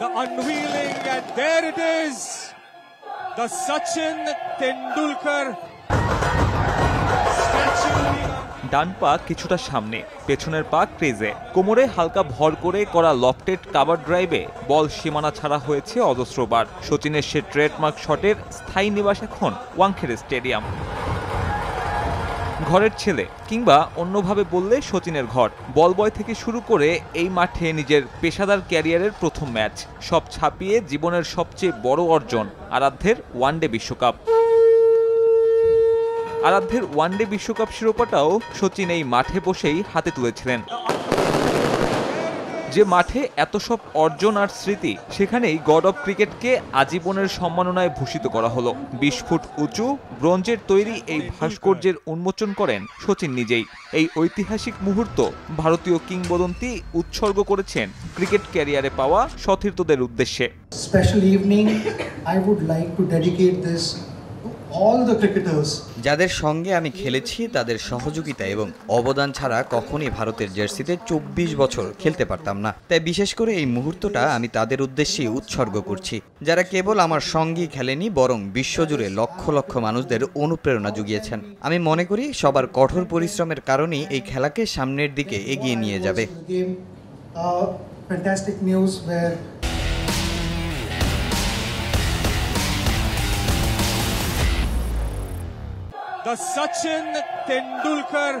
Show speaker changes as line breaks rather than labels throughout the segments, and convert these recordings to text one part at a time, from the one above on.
The unveiling, and there it is. The Sachin Tendulkar.
ডান পা কিছুটা সামনে পেছনের পা ক্রেজে। কোমরে হালকা ভর করে করা লফটেড কাভার ড্রাইভে বল সীমানা ছাড়া হয়েছে অজস্রবার সচিনের সে ট্রেডমার্ক শটের স্থায়ী নিবাস এখন ওয়াংখেড়ে স্টেডিয়াম। ঘরের ছেলে কিংবা অন্যভাবে বললে শচীনের ঘর। বলবয় থেকে শুরু করে এই মাঠে নিজের পেশাদার ক্যারিয়ারের প্রথম ম্যাচ। সব ছাপিয়ে জীবনের সবচেয়ে বড় অর্জন, আরাধ্যের ওয়ানডে বিশ্বকাপ। আরাধ্যের ওয়ানডে বিশ্বকাপ শিরোপাটাও সচিন এই মাঠে বসেই হাতে তুলেছিলেন। যে মাঠে এত সব অর্জন আর স্মৃতি সেখানেই গড অব ক্রিকেটকে আজীবনের সম্মাননায় ভূষিত করা হলো। বিশ ফুট উঁচু ব্রোঞ্জের তৈরি এই ভাস্কর্যের উন্মোচন করেন সচিন নিজেই। এই ঐতিহাসিক মুহূর্ত ভারতীয় কিংবদন্তি উৎসর্গ করেছেন ক্রিকেট ক্যারিয়ারে পাওয়া সতীর্থদের উদ্দেশ্যে।
Special evening, I would like to dedicate this
যাদের সঙ্গে আমি খেলেছি তাদের সহযোগিতা এবং অবদান ছাড়া কখনই ভারতের জার্সিতে চব্বিশ বছর খেলতে পারতাম না। তাই বিশেষ করে এই মুহূর্তটা আমি তাদের উদ্দেশ্যেই উৎসর্গ করছি। যারা কেবল আমার সঙ্গেই খেলেনি বরং বিশ্বজুড়ে লক্ষ লক্ষ মানুষদের অনুপ্রেরণা জুগিয়েছেন। আমি মনে করি সবার কঠোর পরিশ্রমের কারণেই এই খেলাকে সামনের দিকে এগিয়ে নিয়ে যাবে.
Uh, fantastic news where
The Sachin Tendulkar.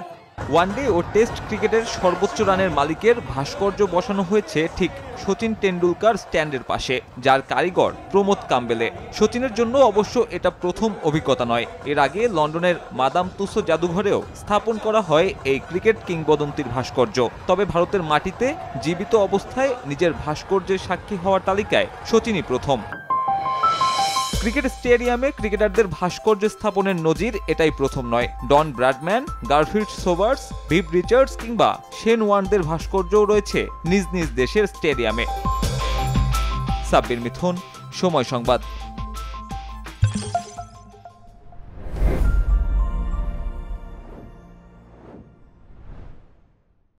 One day O test ক্রিকেটের সর্বোচ্চ রানের মালিকের ভাস্কর্য বসানো হয়েছে ঠিক সচিন টেন্ডুলকার স্ট্যান্ডের পাশে, যার কারিগর প্রমোদ কাম্বেলে। সচিনের জন্য অবশ্য এটা প্রথম অভিজ্ঞতা নয়। এর আগে লন্ডনের মাদাম তুসো জাদুঘরেও স্থাপন করা হয় এই ক্রিকেট কিংবদন্তির ভাস্কর্য। তবে ভারতের মাটিতে জীবিত অবস্থায় নিজের ভাস্কর্যের সাক্ষী হওয়ার তালিকায় সচিনই প্রথম। ক্রিকেট স্টেডিয়ামে ক্রিকেটারদের ভাস্কর্য স্থাপনের নজির এটাই প্রথম নয়। Don Bradman, Garfield Sobers Viv Richards কিংবা শেন ওয়ানদের ভাস্কর্যও রয়েছে নিজ নিজ দেশের স্টেডিয়ামে। সাব্বির মিথুন, সময় সংবাদ।